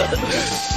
Ha ha ha!